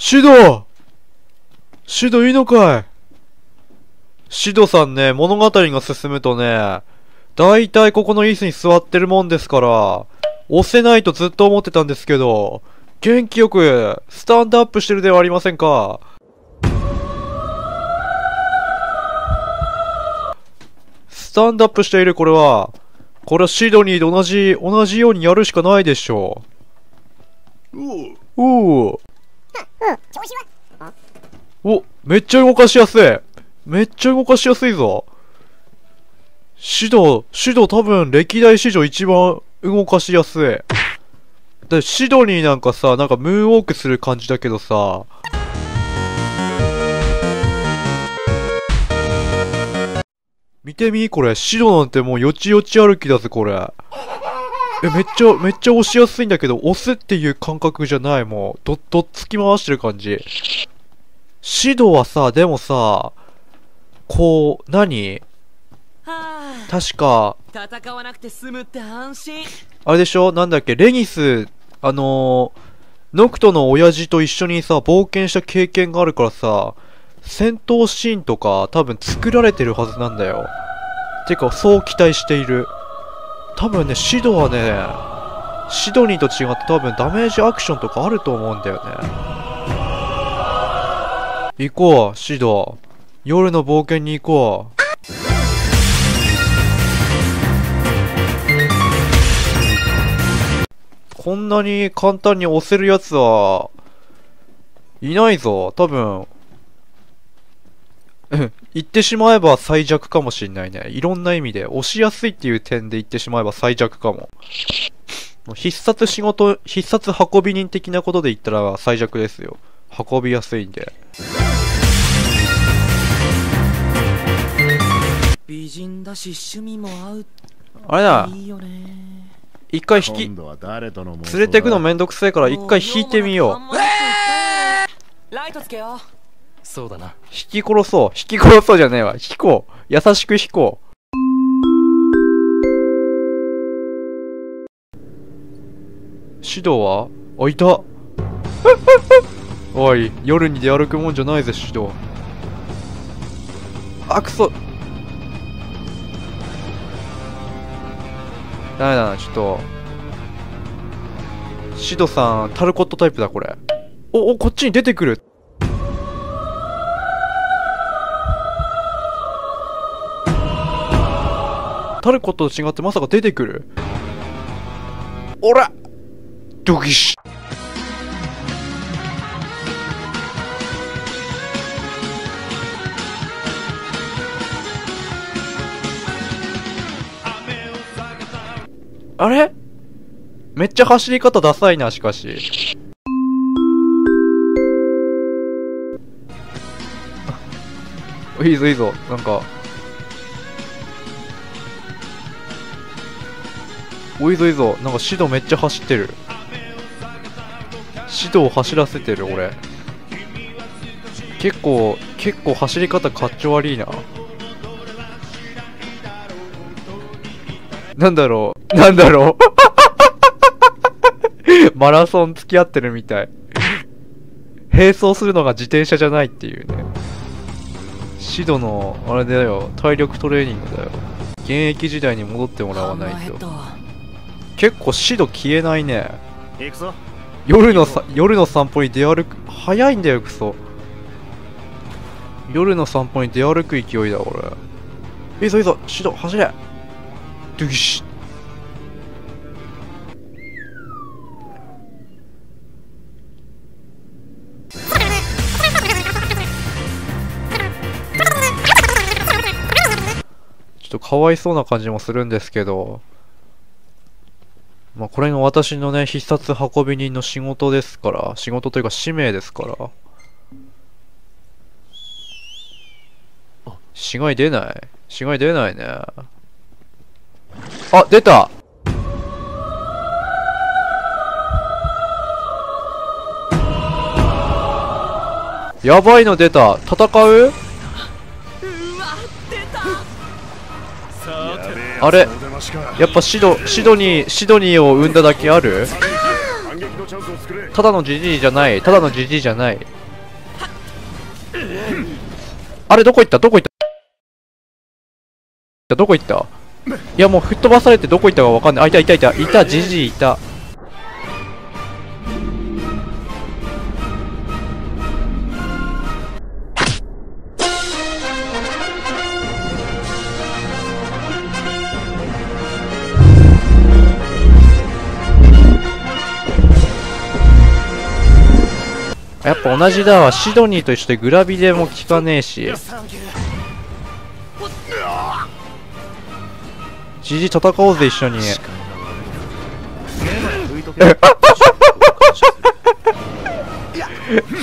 シドシドいいのかいシドさんね、物語が進むとね、だいたいここの椅子に座ってるもんですから、押せないとずっと思ってたんですけど、元気よく、スタンドアップしてるではありませんか。スタンドアップしているこれは、これはシドニーと同じ、同じようにやるしかないでしょう。おお。調子はお、めっちゃ動かしやすい。めっちゃ動かしやすいぞ。シド、シド多分歴代史上一番動かしやすい。で、シドニーなんかさ、なんかムーンウォークする感じだけどさ、見てみ？これ、シドなんてもうよちよち歩きだぜ、これ。え、めっちゃ、めっちゃ押しやすいんだけど、押すっていう感覚じゃない、もう。ど、どっつき回してる感じ。シドはさ、でもさ、こう、何？は確か、あ戦わなくて済むって安心あれでしょ？なんだっけ？レギス、あのー、ノクトの親父と一緒にさ、冒険した経験があるからさ、戦闘シーンとか多分作られてるはずなんだよ。てか、そう期待している。多分ね、シドはね、シドニーと違って多分ダメージアクションとかあると思うんだよね。行こう、シド。夜の冒険に行こう。こんなに簡単に押せるやつは、いないぞ。多分、言ってしまえば最弱かもしんないね。いろんな意味で。押しやすいっていう点で言ってしまえば最弱かも。もう必殺仕事、必殺運び人的なことで言ったら最弱ですよ。運びやすいんで。美人だし趣味も合うあれだ、いいよね一回引き連れてくのめんどくせえから一回引いてみよう。ライトつけようそうだな引き殺そう。引き殺そうじゃねえわ。引こう。優しく引こう。指導は？あ、いた。おい、夜に出歩くもんじゃないぜ、指導。あ、くそ。ダメだな、ちょっと。シドさん、タルコットタイプだ、これ。お、お、こっちに出てくる。タルコットと違ってまさか出てくる？おらドキシあれ？めっちゃ走り方ダサいな、しかし。いいぞいいぞ、なんか。おいぞいいぞ、なんかシドめっちゃ走ってる。シドを走らせてる、俺。結構、結構走り方かっちょ悪いな。なんだろう、なんだろう。マラソン付き合ってるみたい。並走するのが自転車じゃないっていうね。シドの、あれだよ、体力トレーニングだよ。現役時代に戻ってもらわないと。結構シド消えないね。行くぞ夜のさ、夜の散歩に出歩く、早いんだよ、クソ。夜の散歩に出歩く勢いだ、俺。いいぞいいぞ、シド、走れドゥギシちょっとかわいそうな感じもするんですけど、まあこれが私のね、必殺運び人の仕事ですから、仕事というか使命ですから。死骸出ない。死骸出ないね。あ、出た。やばいの出た。戦う？あれやっぱシド、シドニー、シドニーを生んだだけある？ただのジジイじゃない。ただのジジイじゃない。あれ、どこ行った？どこ行った？どこ行った？いや、もう吹っ飛ばされてどこ行ったかわかんない。あ、いたいたいた。いた、ジジイいた。同じだわ。シドニーと一緒でグラビでも効かねえし。ジジイ戦おうぜ、一緒に。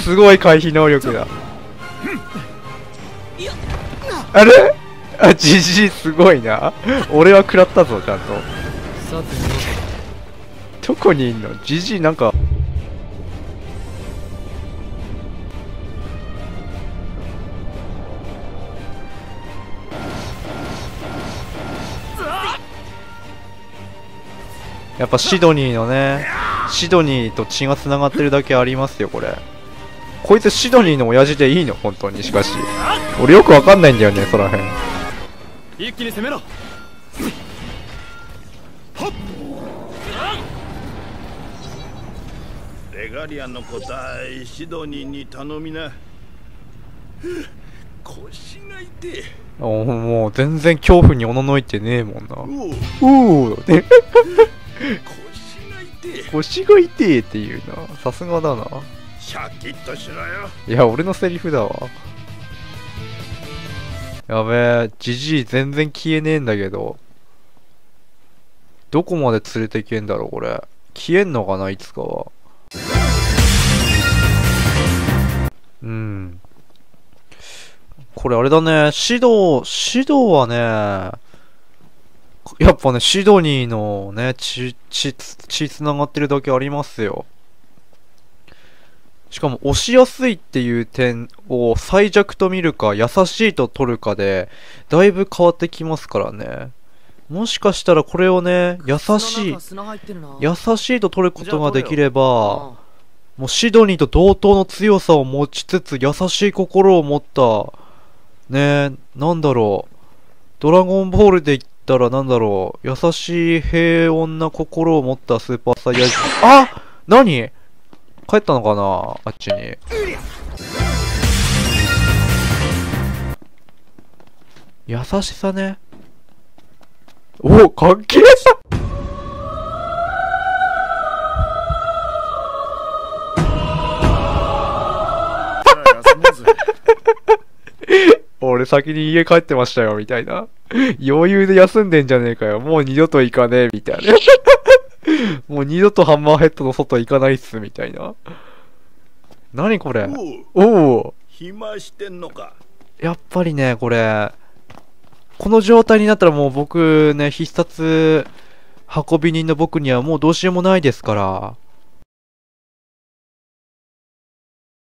すごい回避能力だ。あれ？あ、ジジイすごいな。俺は食らったぞ、ちゃんと。どこにいんの？ジジイなんか。やっぱシドニーのね、シドニーと血が繋がってるだけありますよ、これ。こいつシドニーの親父でいいの？本当に、しかし。俺よくわかんないんだよね、そらへん。一気に攻めろレガリアの答えシドニーに頼みな腰が痛えおもう全然恐怖におののいてねえもんな。おお腰が痛えっていうな。さすがだな。シャキッとしろよいや、俺のセリフだわ。やべえ、ジジイ全然消えねえんだけど。どこまで連れてけんだろう、これ。消えんのかな、いつかは。うん。これあれだね、シド、シドはね、やっぱね、シドニーのね、血、血、血繋がってるだけありますよ。しかも押しやすいっていう点を最弱と見るか優しいと取るかでだいぶ変わってきますからね。もしかしたらこれをね、優しい、優しいと取ることができれば、あもうシドニーと同等の強さを持ちつつ優しい心を持った、ねなんだろう。ドラゴンボールで言ったらなんだろう。優しい平穏な心を持ったスーパーサイヤ人。あ何？帰ったのかなあっちに。優しさね。おかっけえさ俺先に家帰ってましたよ、みたいな。余裕で休んでんじゃねえかよ。もう二度と行かねえ、みたいな。もう二度とハンマーヘッドの外行かないっす、みたいな。何これ？おお暇してんのかやっぱりね、これ、この状態になったらもう僕ね、必殺運び人の僕にはもうどうしようもないですから。